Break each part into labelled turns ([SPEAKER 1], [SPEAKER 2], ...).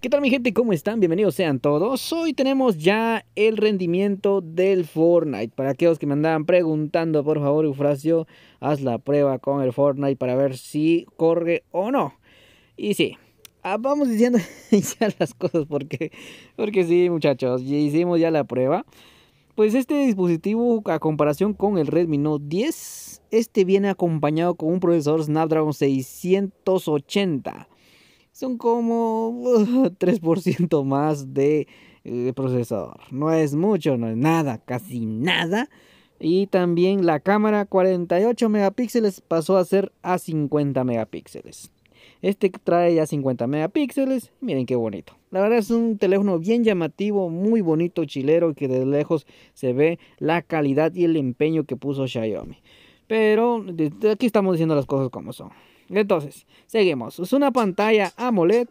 [SPEAKER 1] ¿Qué tal mi gente? ¿Cómo están? Bienvenidos sean todos. Hoy tenemos ya el rendimiento del Fortnite. Para aquellos que me andaban preguntando, por favor, Eufrasio, haz la prueba con el Fortnite para ver si corre o no. Y sí, ah, vamos diciendo ya las cosas porque, porque sí, muchachos, ya hicimos ya la prueba. Pues este dispositivo, a comparación con el Redmi Note 10, este viene acompañado con un procesador Snapdragon 680 son como 3% más de eh, procesador. No es mucho, no es nada, casi nada. Y también la cámara 48 megapíxeles pasó a ser a 50 megapíxeles. Este trae ya 50 megapíxeles. Miren qué bonito. La verdad es un teléfono bien llamativo, muy bonito, chilero, que de lejos se ve la calidad y el empeño que puso Xiaomi. Pero aquí estamos diciendo las cosas como son. Entonces, seguimos. Es una pantalla AMOLED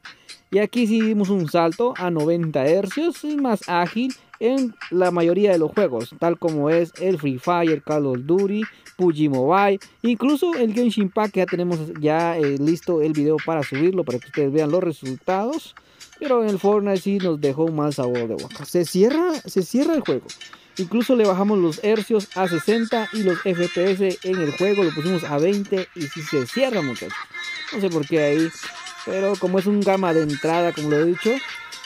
[SPEAKER 1] y aquí hicimos un salto a 90 Hz y más ágil en la mayoría de los juegos, tal como es el Free Fire, Call of Duty, PUBG Mobile, incluso el Genshin Impact que ya tenemos ya eh, listo el video para subirlo para que ustedes vean los resultados. Pero en el Fortnite sí nos dejó mal sabor de boca. Se cierra, se cierra el juego. Incluso le bajamos los hercios a 60 y los FPS en el juego lo pusimos a 20 y si se cierra muchachos. No sé por qué ahí, pero como es un gama de entrada, como lo he dicho,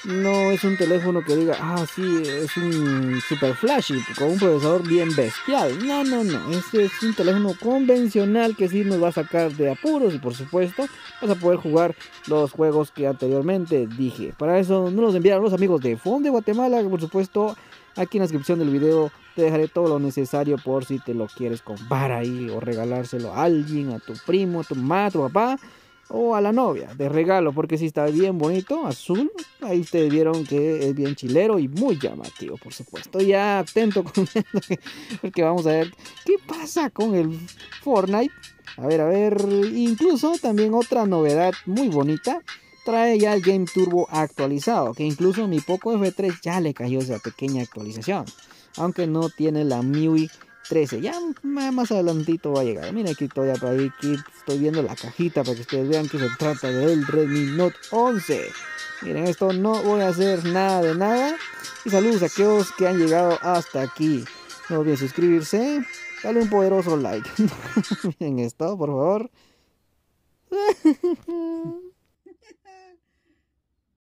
[SPEAKER 1] no es un teléfono que diga, ah, sí, es un super flashy, con un procesador bien bestial. No, no, no. Este es un teléfono convencional que sí nos va a sacar de apuros y por supuesto vas a poder jugar los juegos que anteriormente dije. Para eso no los enviaron los amigos de Fond de Guatemala, que por supuesto Aquí en la descripción del video te dejaré todo lo necesario por si te lo quieres comprar ahí o regalárselo a alguien, a tu primo, a tu mamá, a tu papá o a la novia de regalo porque si está bien bonito, azul. Ahí ustedes vieron que es bien chilero y muy llamativo, por supuesto. Ya atento con porque vamos a ver qué pasa con el Fortnite. A ver, a ver, incluso también otra novedad muy bonita trae ya el Game Turbo actualizado, que incluso mi Poco F3 ya le cayó esa pequeña actualización, aunque no tiene la MIUI 13, ya más adelantito va a llegar. Mira aquí estoy, ahí, aquí estoy viendo la cajita para que ustedes vean que se trata del Redmi Note 11. Miren, esto no voy a hacer nada de nada. Y saludos a aquellos que han llegado hasta aquí. No olviden suscribirse. Dale un poderoso like. Miren esto, por favor.